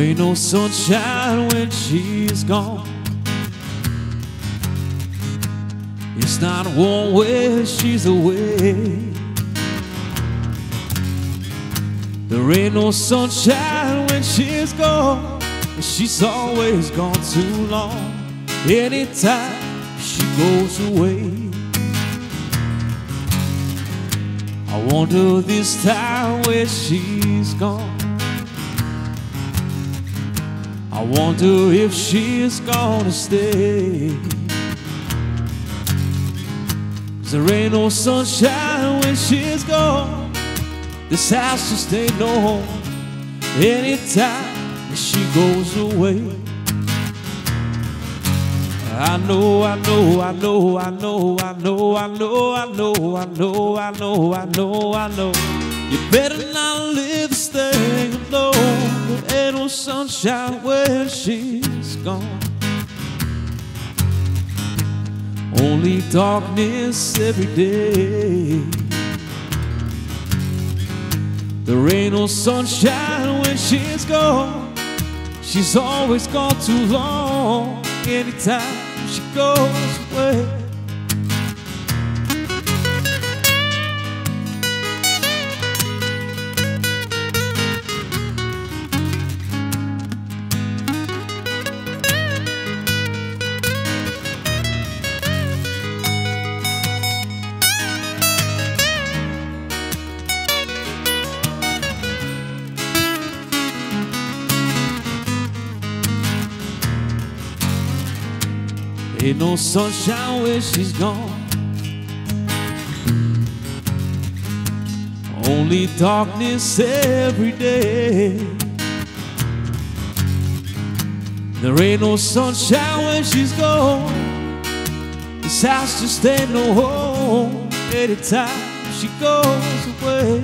ain't no sunshine when she's gone. It's not warm when she's away. There ain't no sunshine when she's gone. She's always gone too long. Anytime she goes away. I wonder this time where she's gone. I wonder if she's gonna stay. Cause there ain't no sunshine when she's gone. This house just ain't no home anytime she goes away. I know, I know, I know, I know, I know, I know, I know, I know, I know, I know, I know. You better not live sunshine when she's gone. Only darkness every day. There ain't no sunshine when she's gone. She's always gone too long. Anytime she goes away. Ain't no sunshine when she's gone. Only darkness every day. There ain't no sunshine when she's gone. This house just ain't no home anytime she goes away.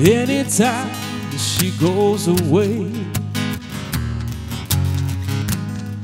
Anytime she goes away.